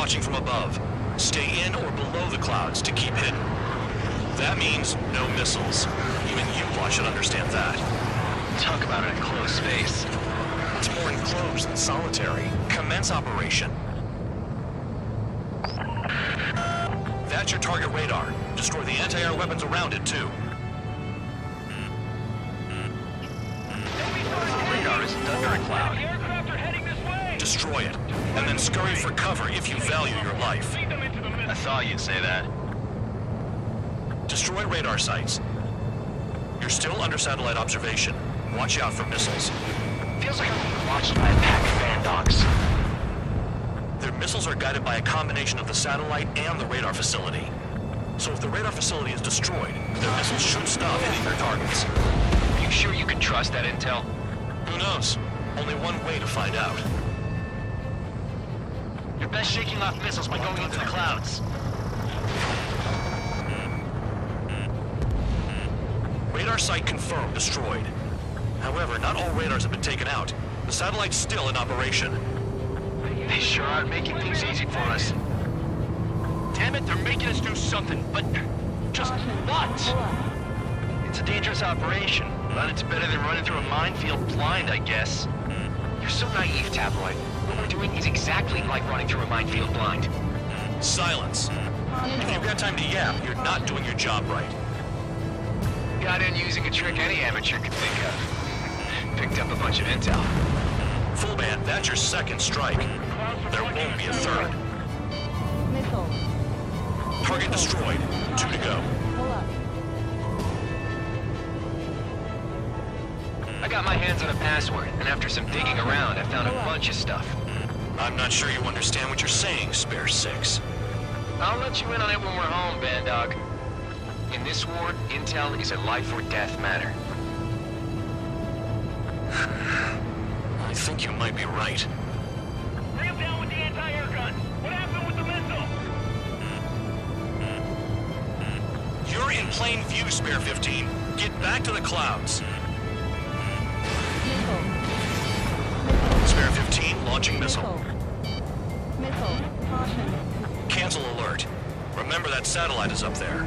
launching from above. Stay in or below the clouds to keep hidden. That means no missiles. Even you should understand that. Talk about an enclosed space. It's more enclosed than solitary. Commence operation. That's your target radar. Destroy the anti-air weapons around it, too. Radar is under a cloud. Destroy it, and then scurry for cover if you value your life. I thought you'd say that. Destroy radar sites. You're still under satellite observation. Watch out for missiles. Feels like I'm being watched by a pack of Bandogs. Their missiles are guided by a combination of the satellite and the radar facility. So if the radar facility is destroyed, their missiles should stop hitting their targets. Are you sure you can trust that intel? Who knows? Only one way to find out. Best shaking off missiles by going into the clouds. Radar site confirmed destroyed. However, not all radars have been taken out. The satellite's still in operation. They sure are making things easy for us. Damn it, they're making us do something, but just what? It's a dangerous operation, but it's better than running through a minefield blind, I guess. You're so naive, Tabloid. Doing is exactly like running through a minefield blind. Silence. If you've got time to yap, you're not doing your job right. Got in using a trick any amateur could think of. Picked up a bunch of intel. Full Band, that's your second strike. There won't be a third. Missile. Target destroyed. Two to go. I got my hands on a password, and after some digging around, I found a bunch of stuff. I'm not sure you understand what you're saying, Spare Six. I'll let you in on it when we're home, Bandog. In this war, intel is a life or death matter. I think you might be right. Bring him down with the anti-air guns. What happened with the missile? Mm-hmm. Mm-hmm. You're in plain view, Spare 15. Get back to the clouds. Launching missile. Missile. Caution. Cancel alert. Remember that satellite is up there.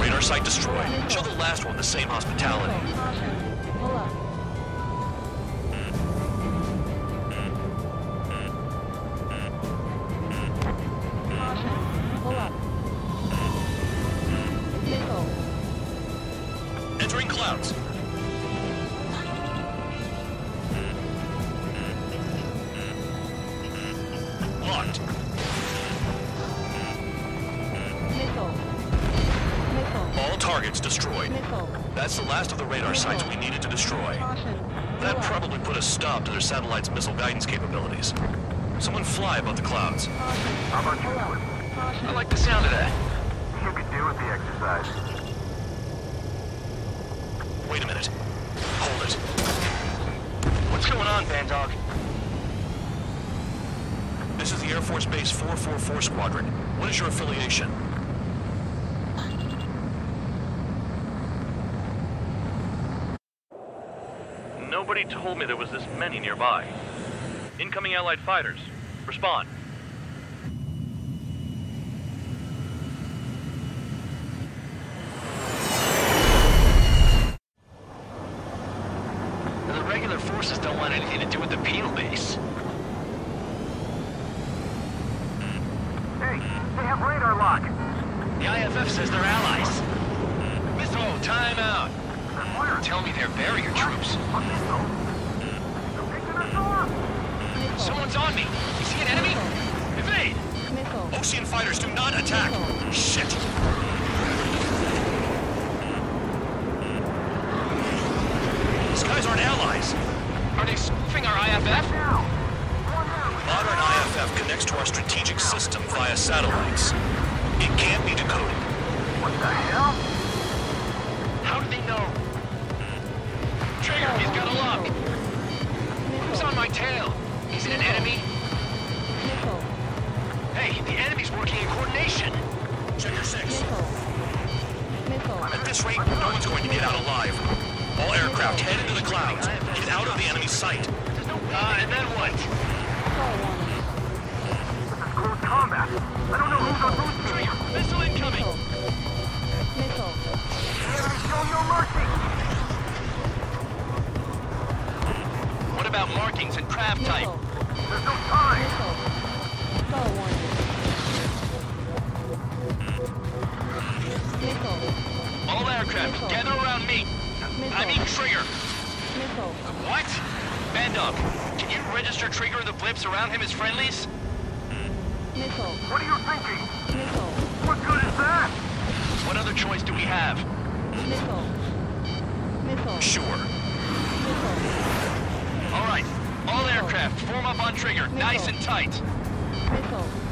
Radar site destroyed. Show the last one the same hospitality. Locked. Missile. Missile. All targets destroyed. That's the last of the radar sites we needed to destroy. That probably put a stop to their satellite's missile guidance capabilities. Someone fly above the clouds. Caution. How about you, Pull up. Swift? Caution. I like the sound of that. You could do with the exercise. Wait a minute. Hold it. What's going on, Bandog? This is the Air Force Base 444 Squadron. What is your affiliation? Nobody told me there was this many nearby. Incoming Allied fighters. Respond. The regular forces don't want anything to do with the penal base. Hey, they have radar lock. The IFF says they're allies. Missile, time out. Where? Tell me they're barrier troops. A missile? They're taking us on. Missile. Someone's on me. You see an enemy? Evade! Missile. Osean fighters do not attack! Shit! These guys aren't allies. Are they spoofing our IFF? IFF connects to our strategic system via satellites. It can't be decoded. What the hell? How do they know? Trigger, he's got a lock. Who's on my tail? Is it an enemy? Missile. Hey, the enemy's working in coordination. Checker 6. Missile. Missile. At this rate, no one's going to get out alive. All aircraft head into the clouds. Get out of the enemy's sight. Uh, and then what? I don't know who's on whose team. Missile incoming! Missile. Show no mercy. What about markings and craft type? Missile. There's no time. Missile. Stall warning. Missile. All aircraft, Missile. gather around me. Missile. I mean trigger. Missile. What? Bandog, can you register trigger and the blips around him as friendlies? Missile. What are you thinking? Missile. What good is that? What other choice do we have? Missile. Missile. Sure. Missile. All right, all aircraft, form up on trigger, nice and tight. Missile. Missile.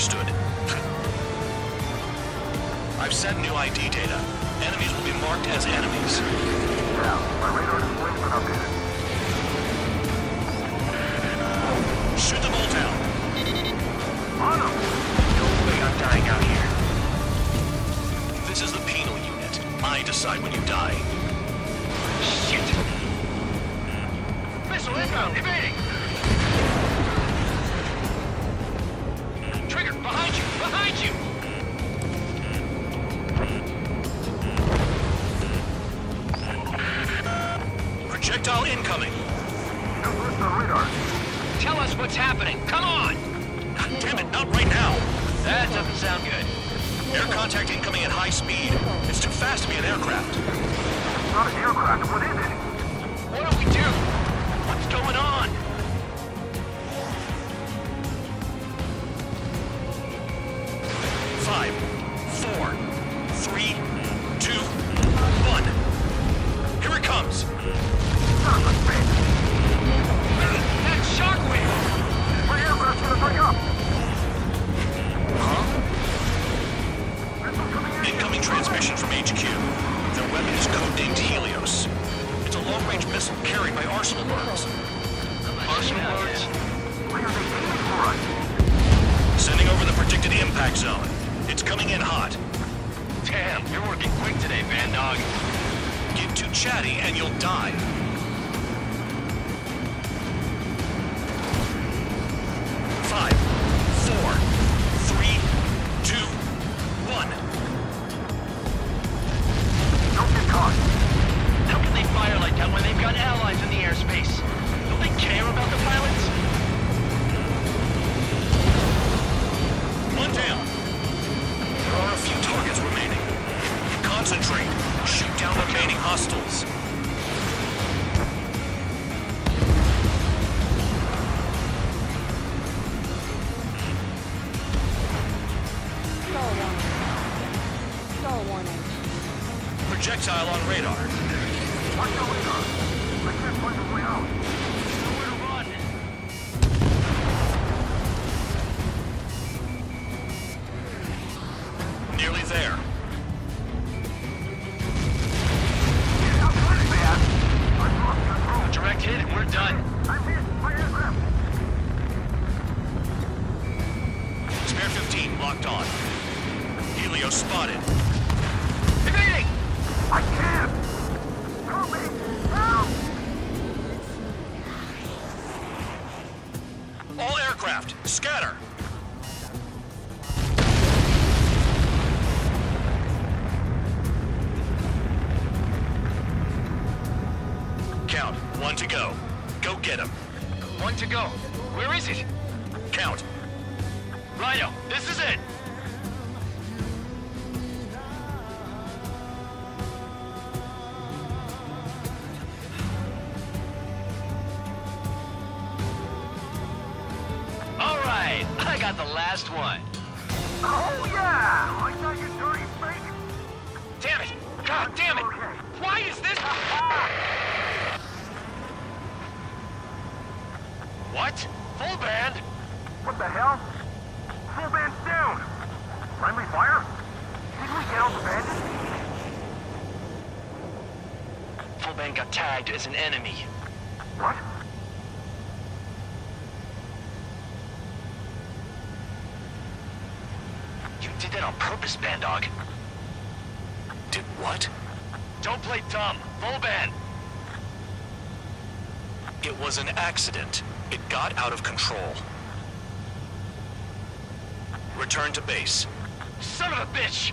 Understood. I've sent new ID data. Enemies will be marked as enemies. Yeah, my radar display's been updated. Shoot them all down. On them. No way I'm dying out here. This is the penal unit. I decide when you die. Shit. Missile inbound, evading. Behind you, behind you. Projectile incoming. Listen to radar. Tell us what's happening. Come on. God damn it, not right now. That doesn't sound good. Air contact incoming at high speed. It's too fast to be an aircraft. It's not an aircraft. What is it? What do we do? What's going on? Five, four, three, two, one. Here it comes. That shockwave! My aircraft's gonna break up. In. Incoming transmission from HQ. Their weapon is codenamed Helios. It's a long-range missile carried by arsenal birds. Arsenal us? Sending over the predicted impact zone. It's coming in hot. Damn, you're working quick today, Bandog. Get too chatty and you'll die. Concentrate. Shoot down remaining hostiles. Stall warning. Stall warning. Projectile on radar. Helios spotted. Evading! I can't. Help me. Help. All aircraft, scatter. Count. One to go. Go get him. One to go. Where is it? Count. Rhino, this is it. the last one. Oh, yeah! I saw your dirty face! Damn it! God damn it! Why is this... what? Full band? What the hell? Full band's down! Friendly fire? Did we get all the bandits? Full band got tagged as an enemy. Don't play dumb. Fullband! It was an accident. It got out of control. Return to base. Son of a bitch!